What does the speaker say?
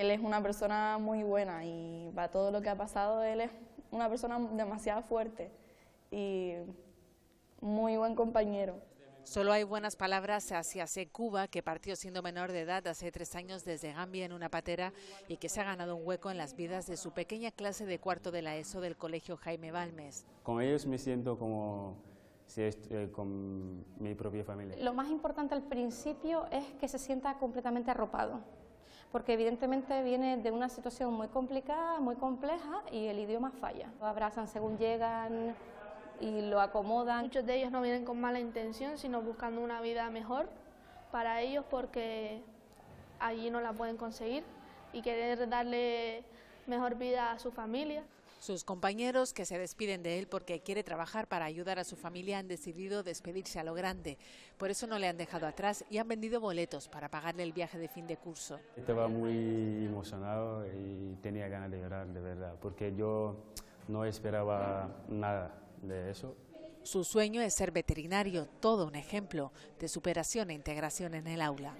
Él es una persona muy buena y para todo lo que ha pasado, él es una persona demasiado fuerte y muy buen compañero. Solo hay buenas palabras hacia Cuba, que partió siendo menor de edad hace tres años desde Gambia en una patera y que se ha ganado un hueco en las vidas de su pequeña clase de cuarto de la ESO del colegio Jaime Balmes. Con ellos me siento como si eh, con mi propia familia. Lo más importante al principio es que se sienta completamente arropado, porque evidentemente viene de una situación muy complicada, muy compleja y el idioma falla. Lo abrazan según llegan, y lo acomodan. Muchos de ellos no vienen con mala intención, sino buscando una vida mejor para ellos porque allí no la pueden conseguir y querer darle mejor vida a su familia. Sus compañeros, que se despiden de él porque quiere trabajar para ayudar a su familia, han decidido despedirse a lo grande. Por eso no le han dejado atrás y han vendido boletos para pagarle el viaje de fin de curso. Estaba muy emocionado y tenía ganas de llorar, de verdad, porque yo no esperaba nada de eso. Su sueño es ser veterinario, todo un ejemplo de superación e integración en el aula.